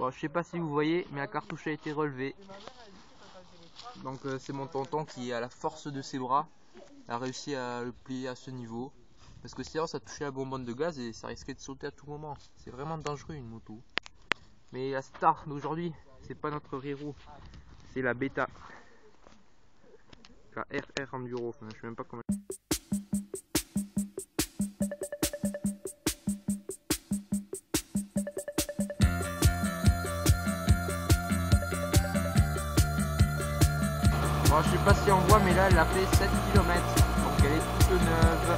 Bon, je sais pas si vous voyez, mais la cartouche a été relevée. Donc euh, c'est mon tonton qui, à la force de ses bras, a réussi à le plier à ce niveau. Parce que sinon ça touchait la bonbonne de gaz et ça risquait de sauter à tout moment. C'est vraiment dangereux une moto. Mais la star d'aujourd'hui, c'est pas notre Riro, c'est la Beta. La RR Enduro, enfin, je sais même pas comment. Je sais pas si on voit, mais là, elle a fait 7 km. Donc, elle est toute neuve.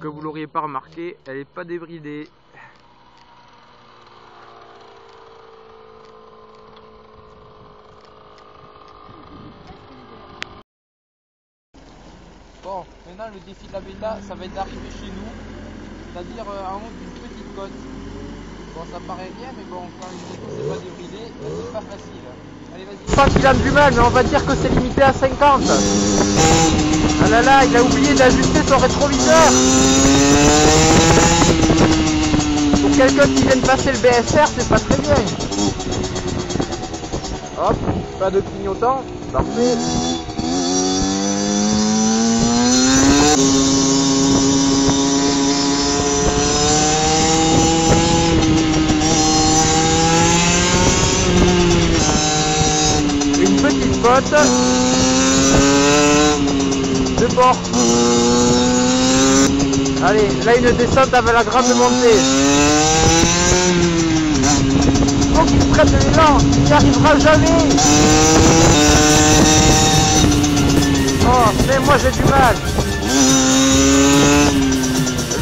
Que vous l'auriez pas remarqué, elle est pas débridée. Bon, maintenant le défi de la bêta, ça va être d'arriver chez nous, c'est-à-dire euh, en haut d'une petite côte. Bon, ça paraît bien, mais bon, quand une moto c'est pas débridé, c'est pas facile. Allez, vas-y. Du mal, mais on va dire que c'est limité à 50. Ah là là, il a oublié d'ajuster son rétroviseur. Pour quelqu'un qui vient de passer le BSR, c'est pas très bien. Hop, pas de clignotant, parfait. Une petite botte. De bord. Allez, là une descente avec la grande montée. Faut qu'il prenne l'élan, il n'y arrivera jamais. Oh, mais moi j'ai du mal.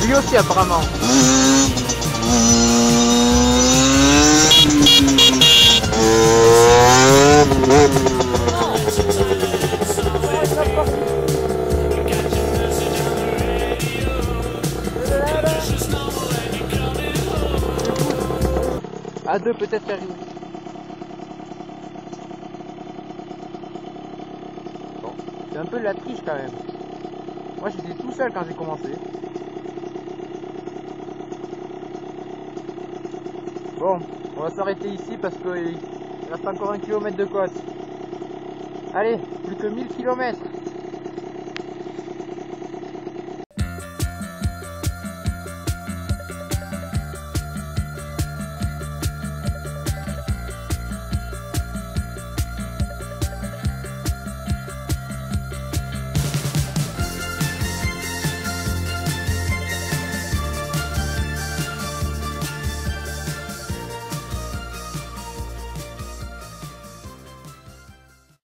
Lui aussi apparemment. À deux, peut-être faire une. Bon, c'est un peu de la triche quand même. Moi j'étais tout seul quand j'ai commencé. Bon, on va s'arrêter ici parce qu'il reste encore un kilomètre de côte. Allez, plus que 1000 kilomètres.